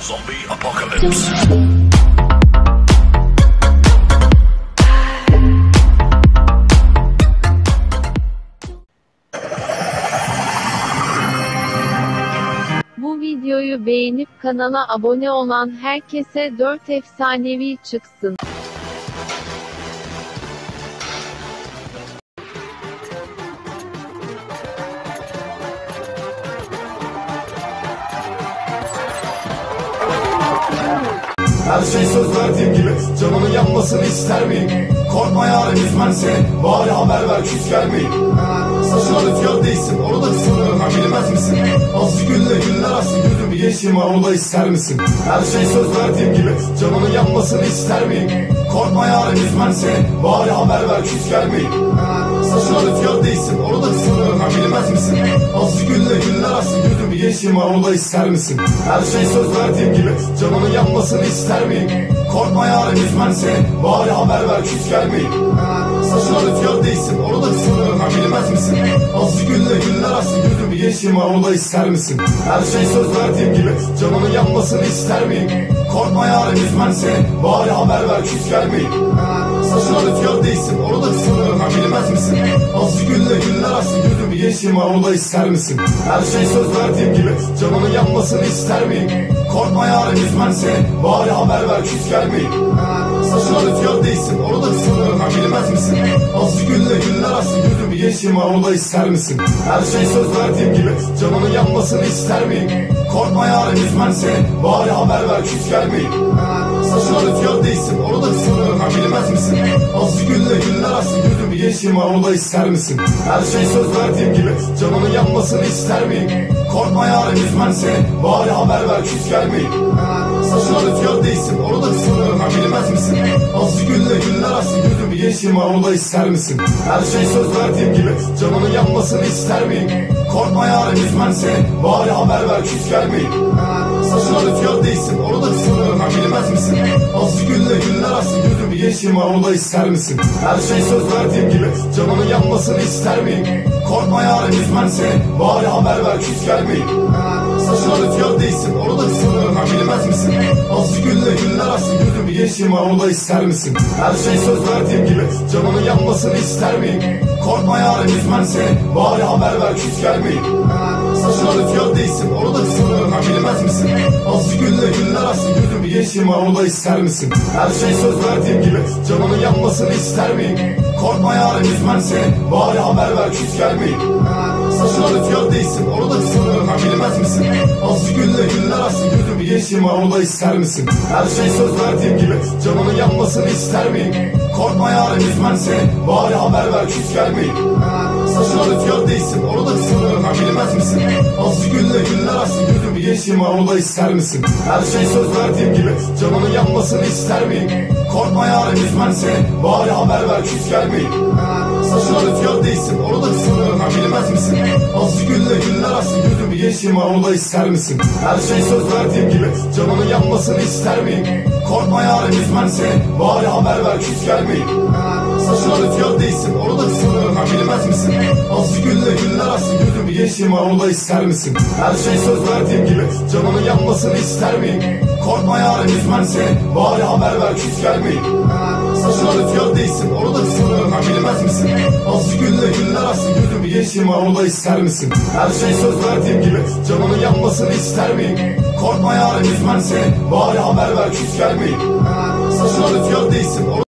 Zombie apocalypse. Bu videoyu beğenip kanala abone olan herkese 4 efsanevi çıksın. Her şey söz verdiğim gibi canını yapmasını ister miyim? Korkma yarim üzmen seni Bari haber ver küs gelmeyin Saçına rüzgar değilsin Orada sanırım ben bilmez misin? Azı gülle güller açsın Gözüm bir gençliğim var onu da ister misin? Her şey söz verdiğim gibi canını yapmasını ister miyim? Korkma yarim üzmen seni Bari haber ver küs gelmeyin gençliğim var onu da ister misin? Her şey söz verdiğim gibi canını yapmasını ister miyim? Korkma yarim üzmen seni Bari haber ver küs gelmeyin Saçına rüzgar değilsin Orada sanırım ben bilmez misin? Azı gülle güller açsın Gözüm gençliğim var onu da ister misin? Her şey söz verdiğim gibi canını yapmasını ister miyim? Korkma yarim üzmen seni Bari haber ver küs gelmeyin Saçına rüzgar değilsin Orada sanırım ben bilmez misin? Azı gülle gençliğim var onu da ister misin? Her şey söz verdiğim gibi canını yapmasını ister miyim? Korkma yarim üzmen seni Bari haber ver küs gelmeyin Saçına rüzgar değilsin Orada sanırım ben bilmez misin? Azı gülle güller açsın Gözüm gençliğim var onu da ister misin? Her şey söz verdiğim gibi canını yapmasını ister miyim? Korkma yarim üzmen seni Bari haber ver küs gelmeyin Saçına rüzgar değilsin Orada sanırım ben bilmez misin? Azı gülle güller açsın Gözüm bir gençliğim var onu da ister misin? Her şey söz verdiğim gibi canını yapmasını ister miyim? Korkma yarim üzmen seni Bari haber ver küs gelmeyin Saçına rüzgar değilsin Orada sanırım ben bilmez misin? Azı gülle güller açsın Gözüm bir gençliğim var onu da ister misin? Her şey söz verdiğim gibi canını yapmasını ister miyim? Korkma yarim üzmen seni Bari haber ver küs gelmeyin Saçına rüzgar değilsin. Orada sanırım ben. Bilmez misin? Azı gülle güller açsın Gözüm bir gençliğim var. Onu da ister misin? Her şey söz verdiğim gibi. Canını yapmasını ister miyim? Korkma yarim üzmen seni. Bari haber ver küs gelmeyin. Saçına rüzgar değilsin. Orada sanırım ben. Bilmez misin? Azı gülle güller açsın Gözüm bir gençliğim var. Onu da ister misin? Her şey söz verdiğim gibi. Canını yapmasını ister miyim? Korkma yarim üzmen seni. Bari haber ver küs gelmeyin. Saçına rüzgar değilsin. Orada sanırım bilmez misin? Azı gülle güller açsın Gözüm bir gençliğim var onu da ister misin? Her şey söz verdiğim gibi canını yapmasını ister miyim? Korkma yarim üzmen seni Bari haber ver küs gelmeyin Saçına rüzgar değilsin Orada sanırım ben bilmez misin? Azı gülle güller açsın Gözüm bir gençliğim var onu da ister misin? Her şey söz verdiğim gibi canını yapmasını ister miyim? Korkma yarim üzmen seni Bari haber ver küs gelmeyin Saçına rüzgar değilsin Orada sanırım ben bilmez misin? Azı gülle güller açsın Gözüm gençliğim var onu da ister misin? Her şey söz verdiğim gibi canını yapmasını ister miyim? Korkma yarim üzmen seni Bari haber ver küs gelmeyin Saçına rüzgar değilsin Orada sanırım ben bilmez misin? Azı gülle güller açsın Gözüm gençliğim var onu da ister misin? Her şey söz verdiğim gibi canını yapmasını ister miyim? Korkma yarim üzmen seni Bari haber ver küs gelmeyin Saçına rüzgar değilsin Orada sanırım ben bilmez misin? Azı gülle güller açsın Gözüm bir gençliğim var onu da ister misin? Her şey söz verdiğim gibi canını yapmasını ister miyim? Korkma yarim üzmen seni Bari haber ver küs gelmeyin Saçına rüzgar değilsin Orada sanırım ben bilmez misin? Azı gülle güller açsın Gözüm bir gençliğim var onu da ister misin? Her şey söz verdiğim gibi canını yapmasını ister miyim? Korkma yarim üzmen seni Bari haber ver küs gelmeyin